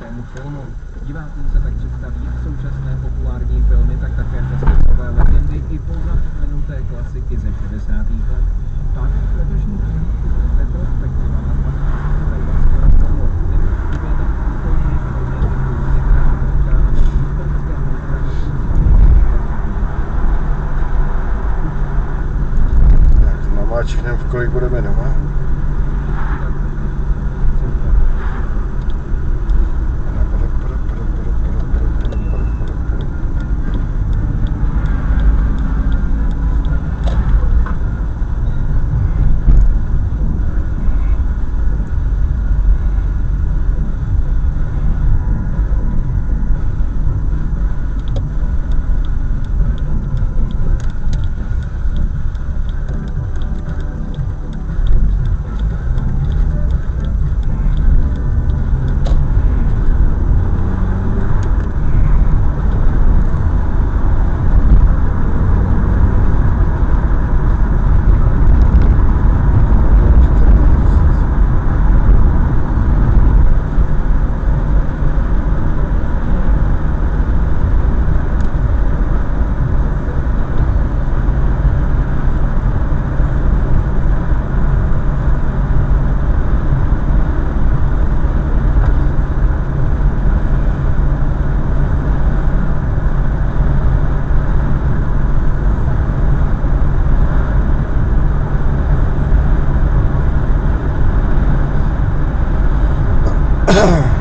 českému filmu. Divákům se tak představí jak současné populární filmy, tak také festivalové legendy i pozapřenuté klasiky ze 60. let. Tak letošní retrospektiva na 12. tajvanského filmu nemusí tak úplně filmy typu Některá Amerika, Východské Tak namáčknem, v kolik budeme doma. Ahem.